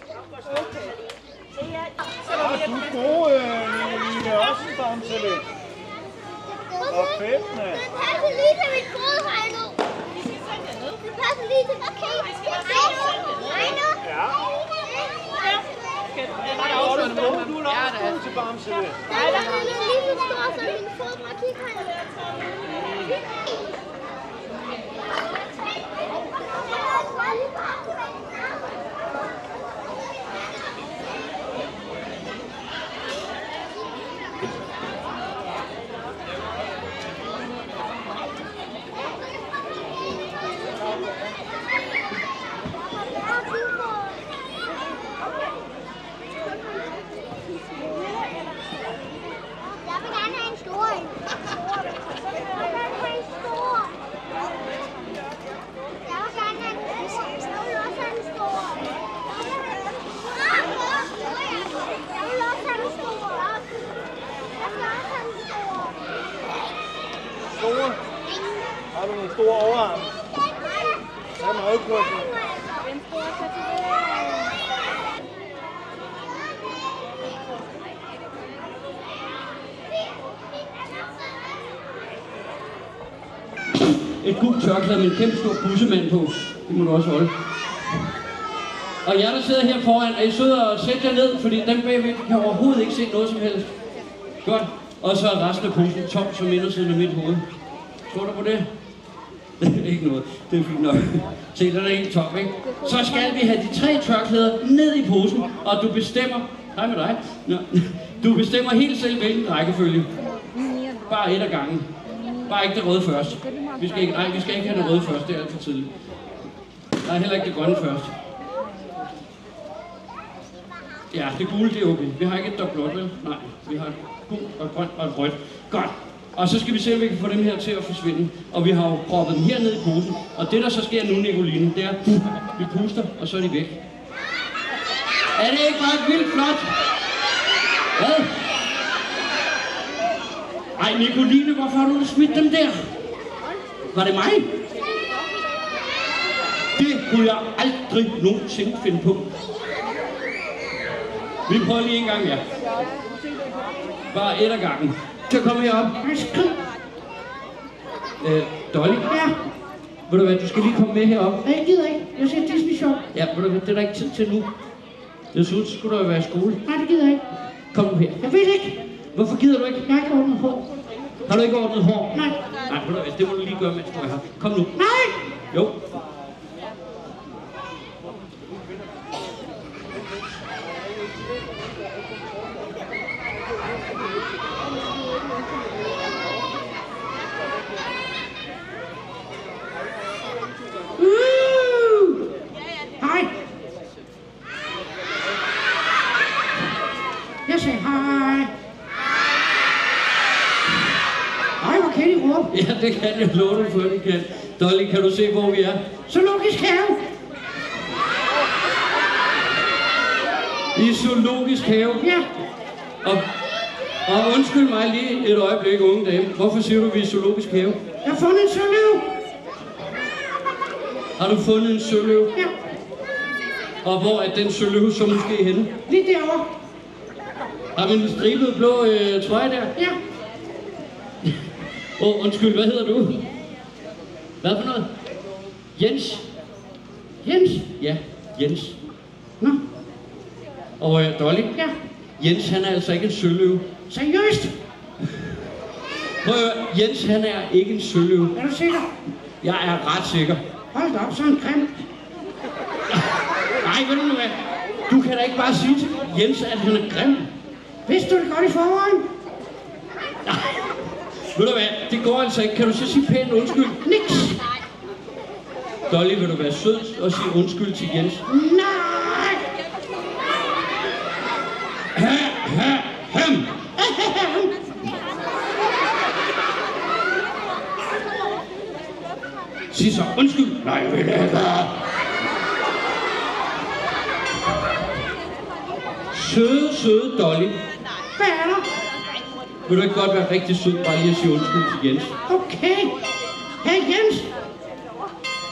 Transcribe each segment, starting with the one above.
der Du er god, øh, Line. Også en bamselet. Og fedt, mand. Det passer lige til mit grødhegnet. Det passer lige til... Okay, Heino. Ja. Og du er god, du er også god til bamselet. Nej, den er lige så stor som min fod. Prøv at kigge her. Jeg vil gerne have en stor en. Jeg vil gerne have en stor. Jeg vil gerne have en stor. Jeg vil også have en stor. Jeg vil også have en stor. Jeg vil også have en stor. Store. Har du nogle store overarm? Så er man højkursen. En stor tatovering. Et gult tørklæde med en kæmpe stor bussemand på. Det må du også holde. Og jer, der sidder her foran, er I søde og sætte jer ned, fordi dem bagved kan overhovedet ikke se noget som helst. Godt. Og så er resten af posen tom som indersiden af mit hoved. Tror du på det? ikke noget. Det er fint nok. Se, den er helt tom, ikke? Så skal vi have de tre tørklæder ned i posen, og du bestemmer... Hej med dig. Nå. Du bestemmer helt selv, hvilken rækkefølge. Bare et af gangen. Bare ikke det røde først. Vi skal ikke, nej, vi skal ikke have det røde først. Det er alt for tidligt. Nej, heller ikke det grønne først. Ja, det gule, det er okay. Vi har ikke et dobbelt, vel? Nej, vi har et gul og et grønt og et rødt. Godt. Og så skal vi se, om vi kan få dem her til at forsvinde. Og vi har jo proppet dem herned i posen. Og det, der så sker nu, Nicoline, det er, vi puster, og så er de væk. Er det ikke bare vildt flot? Hvad? Ej, Nicoline, hvorfor har du smidt dem der? Var det mig? Det kunne jeg aldrig nogensinde finde på. Vi prøver lige en gang, ja. Bare et af gangen. Så kommer jeg op. Øh, Dolly? Ja? Ved du hvad, du skal lige komme med herop. Nej, jeg gider ikke. Jeg ser Disney Show. Ja, ved du hvad, det er der ikke tid til nu. Ud, så skulle du jo være i skole. Nej, det gider jeg ikke. Kom nu her. Jeg ved ikke. Hvorfor gider du ikke? Jeg har ikke ordnet hår. Har du ikke ordnet hår? Nej. Nej, ved du hvad, det må du lige gøre, mens du er her. Kom nu. Nej! Jo. Uh! Hej. Jeg sagde hej. Hej, hvor kan I råbe? Ja, det kan jeg love dig for, det kan. Dolly, kan du se, hvor vi er? Zoologisk have. I zoologisk have. Ja. Og, og undskyld mig lige et øjeblik, unge dame. Hvorfor siger du, vi er i zoologisk have? Jeg har fundet en søløv. Har du fundet en søløv? Ja. Og hvor er den søløv så måske henne? Lige derovre. Har vi en stribet blå øh, trøje der? Ja. Åh, oh, undskyld, hvad hedder du? Hvad for noget? Jens? Jens. Ja, Jens. Nå. Og øh, Dolly? Ja. Jens, han er altså ikke en søløv. Seriøst? Prøv at Jens, han er ikke en søløv. Er du sikker? Jeg er ret sikker. Hold da op, så han grim. Nej, ved du hvad? Du kan da ikke bare sige til Jens, at han er grim. Vidste du det godt i forvejen? Nej. Ved du hvad? Det går altså ikke. Kan du så sige pænt undskyld? Niks. Dolly, vil du være sød og sige undskyld til Jens? Nej. Ham! Sig så undskyld. Nej, jeg vil ikke. Søde, søde Dolly. Vil du ikke godt være rigtig sød, bare lige at sige undskyld til Jens? Okay. Hey Jens.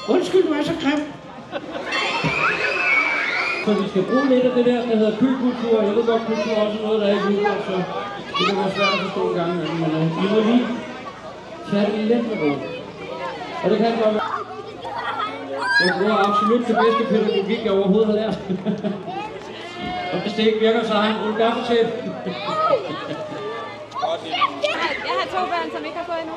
Undskyld, du er så grim. Så vi skal bruge lidt af det der, der hedder kølkultur. Jeg ved godt, kultur er også noget, der er i Viborg, så det kan være svært at forstå en gang imellem. Men uh, I må lige tage det let med ro. Og det kan godt være. Jeg bruger absolut det bedste pædagogik, jeg overhovedet har lært. Og hvis det ikke virker, så har jeg en rulle gaffetape. Jeg har to børn, som ikke har fået endnu.